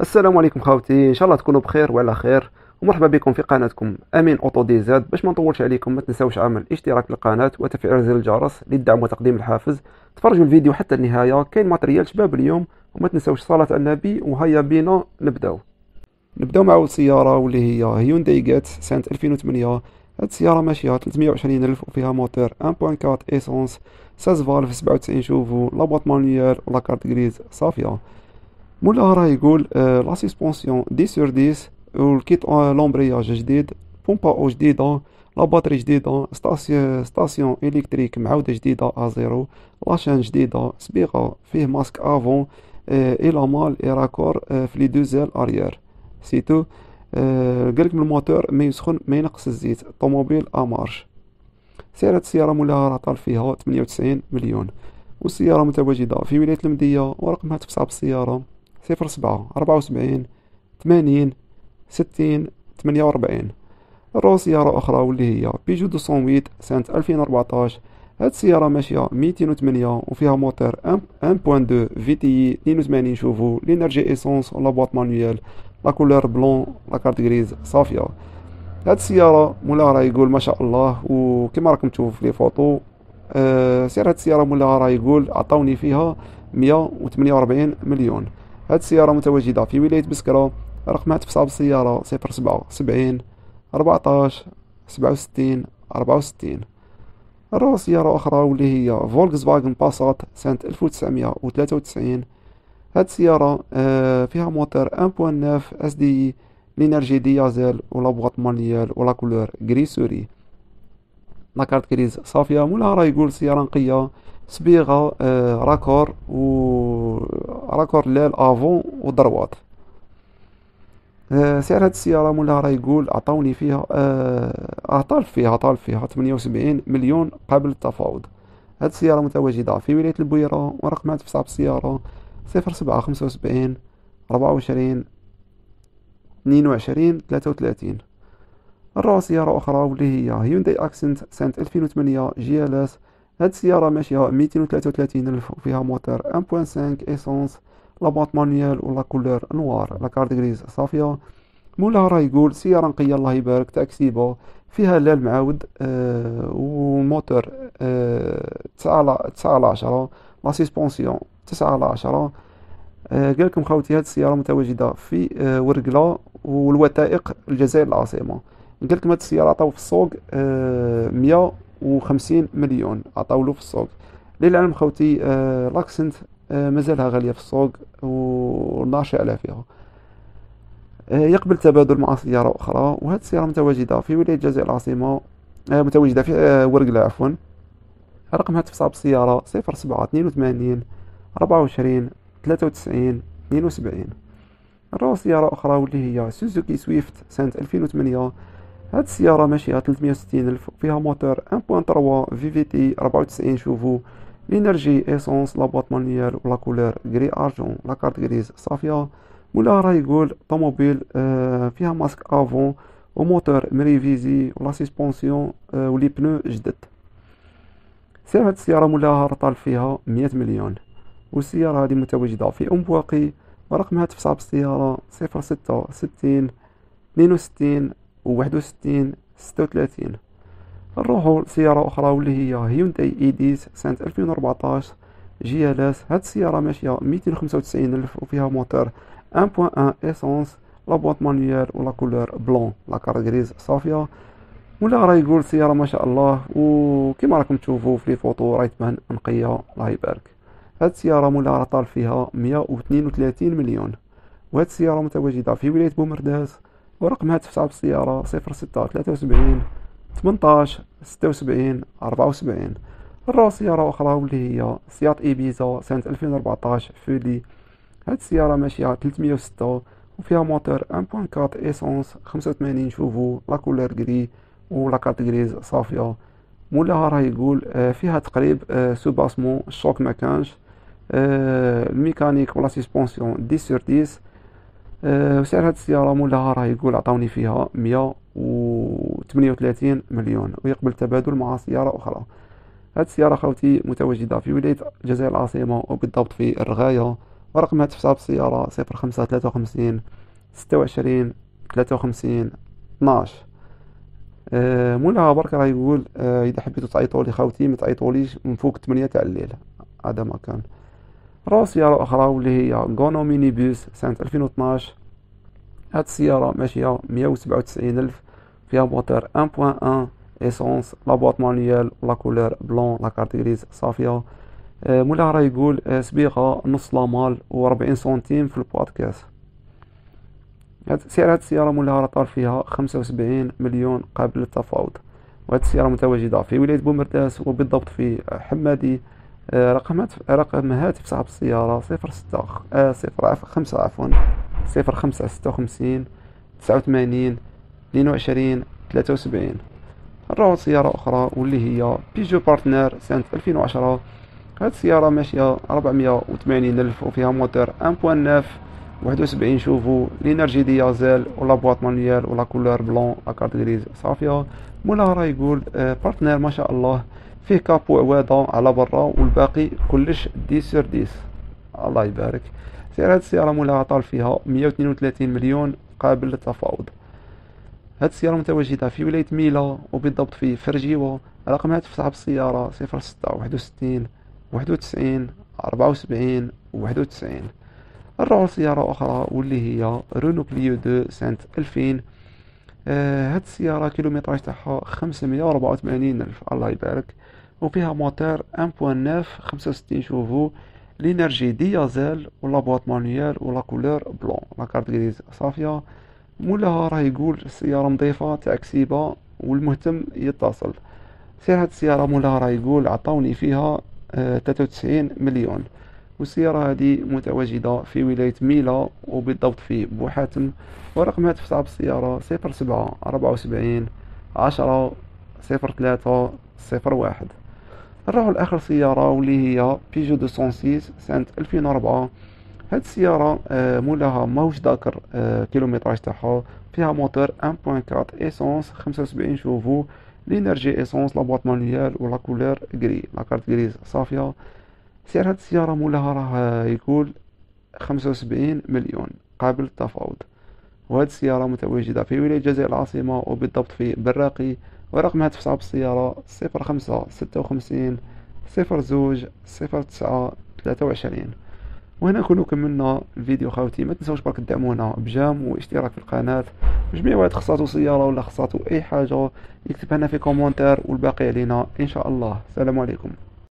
السلام عليكم خاوتي إن شاء الله تكونوا بخير وعلى خير. ومرحبا بكم في قناتكم أمين أوتو DZ. باش ما نطولش عليكم ما تنساوش عمل اشتراك في القناة وتفعيل زر الجرس للدعم وتقديم الحافز. تفرجوا الفيديو حتى النهاية. كاين matériel شباب اليوم وما تنساوش صلاه النبي. وهيا بينا نبداو. نبداو مع أول سيارة واللي هي هيونداي جات سنة 2008 هاد السيارة ماشيه 320 ألف وفيها موتور 1.4 essence. 16 valves 97 chevaux. la boîte manuelle و la carte grise صافية. مولاها راه يقول لا سسبونسيون 10 سور 10 والكيت لومبرياج جديد بومبا أو جديده لا باتري جديده ستاسيون ستاسيون الكتريك معاوده جديده ا زيرو لاشين جديده سبيغه فيه ماسك افون آه إلى مال اي راكور في لي دو زيل اريير سيتو آه قالك من الموتور ما يسخن ما ينقص الزيت طوموبيل ا مارش سعر السياره مولاها راه طال فيها 98 مليون والسياره متواجده في ولايه المديه ورقمها تفصع بالسياره صفر سبعة أربعة وسبعين ثمانين ستين ثمانية وأربعين. نروحو سيارة أخرى واللي هي بيجو deux cent huit سنة ألفين وأربعطاش هاد السيارة ماشية ميتين وثمانية وفيها موتور un point deux VTi. اثنين وثمانين chevaux. l'énergie essence و la boîte manuelle la couleur blanc la carte grise صافية. هاد السيارة مولاها راه يقول ما شاء الله وكما راكم تشوفوا في les photos أه سعر هاد السيارة مولاها راه يقول عطاوني فيها مية وثمانية وربعين مليون. هاد السيارة متواجدة في ولاية بسكرة رقم هاتف صاحب السيارة صفر سبعة سبعين أربعطاش سبعة وستين أربعة وستين. نروح سيارة أخرى واللي هي فولكس فاغن باسات سنة ألف وتسعمية وثلاثة وتسعين. هاد السيارة آه فيها موتور neuf SD l'énergie diesel و la boîte manuelle و la couleur gris souris. la carte grise صافية مولاها راه يقول سيارة نقية صبيغة آه raccord و raccord l'aile avant droite آه سعر هاد السيارة مولاها راه يقول عطاوني فيها آه طالب فيها طالب فيها ثمانية وسبعين مليون قبل التفاوض هاد السيارة متواجدة في ولاية البويرة ورقم هاتف صاحب السيارة صفر سبعة خمسة وسبعين ربعة وعشرين اثنين وعشرين ثلاثة وثلاثين. نروح سيارة أخرى واللي هي هيونداي أكسنت سنة ألفين وثمانية GLS هاد السيارة ماشية ميتين وثلاثة وثلاثين ألف وفيها موتور un point cinq essence la boîte manuelle و la couleur noire. la carte grise صافية. مولاها راه يقول سيارة نقية الله يبارك. تاكسيبا فيها لا المعاود آه وموتور آه تسعة على تسعة على عشرة. la suspension تسعة على عشرة. آه قالكم خوتي هاد السيارة متواجدة في آه ورقلة والوثائق الجزائر العاصمة. قالكم هاد السيارة عطاو في السوق آه مية وخمسين مليون عطاولو في السوق. للعلم خوتي آه لاكسنت آه مازالها غالية في السوق وناشي على فيها. يقبل تبادل مع سيارة أخرى وهذه السيارة متواجدة في ولاية الجزائر العاصمة متواجدة في ورقلة عفوا رقم هاتف صاحب السيارة صفر سبعة اثنين وثمانين أربعة وعشرين ثلاثة وتسعين اثنين وسبعين. نروح سيارة أخرى واللي هي سوزوكي سويفت سنة ألفين وثمانية. هاد السيارة ماشية 360 ألف فيها موتور 1.3 VVT 94 chevaux. l'énergie essence la boîte manuelle و la couleur gris argent la carte grise صافية. مولاها راه يقول طوموبيل آه، فيها masque avant وموتور مريفيزي و la suspension آه، و les pneus جدد. سعر هاد السيارة مولاها طالب فيها 100 مليون. والسياره هادي متواجدة في أم البواقي ورقم هاتف صاحب السياره 06 60 62 وواحد وستين ستة وثلاثين. نروحو لسيارة أخرى واللي هي هيونداي إيديس سنة ألفين وربعطاش GLS هاد السيارة ماشية ميتين خمسة وتسعين ألف وفيها موتور. un point un essence la boîte manuelle و la couleur blanc. la carte grise صافية. مولاها راه يقول سيارة ما شاء الله وكما راكم تشوفوا في les photos راهي تبان نقية الله يبارك. هاد السيارة مولاها راه طالب فيها مية واثنين وثلاثين مليون. وهاد السيارة متواجدة في ولاية بومرداس ورقم هاتف صاحب السيارة صفر ستة ثلاثة وسبعين ثمنتاش ستة وسبعين أربعة وسبعين نروح سيارة أخرى واللي هي سياط إيبيزا سنة ألفين وربعطاش Fully هاد السيارة ماشية تلتمية وستة وفيها موتور un point quatre essence خمسة وثمانين chevaux la couleur gris و la carte grise صافية. مولاها راه يقول فيها تقريب soubassement ال choc مكانش ال mécanique و la suspension dix sur dix. وسعر هاد السيارة مولاها راه يقول عطاوني فيها مية وثمانية وثلاثين مليون ويقبل تبادل مع سيارة أخرى. هاد السيارة خوتي متواجدة في ولاية الجزائر العاصمة وبالضبط في الرغاية ورقم هاتف صاحب السيارة صفر خمسة ثلاثة وخمسين ستة وعشرين ثلاثة وخمسين اثناش. آه مولاها برك راه يقول آه إذا حبيتو تعيطوا لي خاوتي ما تعيطوليش من فوق 8 تاع الليل. هذا ما كان. راه سيارة أخرى واللي هي غونو minibus سنة 2012 هاد السيارة ماشية 197 ألف فيها موتور 1.1 essence la boîte manuelle la couleur blanc la carte grise صافية. آه، مولاها راه يقول آه، سبيغة نص لامال و 40 سنتيم في البودكاست. هاد سعر هاد السيارة مولاها راه طال فيها 75 مليون قابل للتفاوض. وهاد السيارة متواجدة في ولاية بومرداس وبالضبط في حمادي. آه، رقم رقم هاتف صاحب السيارة صفر ستة آه صفر خمسة عفوا صفر خمسة ستة وخمسين تسعة وثمانين اثنين وعشرين ثلاثة وسبعين. نروحو سيارة أخرى واللي هي بيجو بارتنر سنة ألفين وعشرة. هاد السيارة ماشية ربعمية وثمانين ألف وفيها موتور un point neuf واحد وسبعين chevaux l'énergie diesel و la boîte manuelle و la couleur blanc la carte grise صافية مولاها راه يقول بارتنر ما شاء الله فيه capot عوادة على برا والباقي كلش dix sur dix الله يبارك سعر هاد السيارة مولاها طالب فيها مية وثنين وثلاثين مليون قابل للتفاوض هاد السيارة متواجدة في ولاية ميلا وبالضبط في فرجيوة رقم هاتف صاحب السيارة صفر ستة واحد وستين واحد وتسعين أربعة وسبعين واحد وتسعين نروحو لسيارة أخرى واللي هي رونو كليو deux سنة ألفين. آه هاد السيارة kilométrage تاعها خمسمية وربعة وثمانين ألف. الله يبارك. وفيها موتور 1.9 65 chevaux. l'énergie diesel و la boîte manuelle و la couleur blanc. la carte grise صافية. مولاها راه يقول السيارة نظيفة تاع كسيبة والمهتم يتصل. سعر هاد السيارة مولاها راه يقول عطاوني فيها تلاتة وتسعين مليون. والسيارة هذه متواجدة في ولاية ميلا وبالضبط في بوحاتم ورقم هاتف صاحب السيارة صفر سبعة أربعة وسبعين عشرة صفر ثلاثة صفر واحد. نروحو لآخر سيارة واللي هي بيجو دو سيس سنة ألفين وربعة هاد السيارة آه، مولاها ماهوش ذاكر آه، kilométrage تاعها فيها موتور 1.4 essence 75 chevaux l'énergie essence la boîte manuelle و la couleur gris la carte grise صافية. سعر هاد السيارة مولاها راه يقول 75 مليون قابل التفاوض وهاد السيارة متواجدة في ولاية الجزائر العاصمة وبالضبط في براقي ورقم هاتف صاحب السيارة صفر خمسة ستة وخمسين صفر زوج صفر تسعة ثلاثة وعشرين. وهنا نكونو كملنا الفيديو خاوتي. ما تنساوش برك تدعمونا بجام واشتراك في القناة. جميع واحد خصاتو سيارة ولا خصاتو أي حاجة يكتبها لنا في كومنتار والباقي علينا إن شاء الله. السلام عليكم.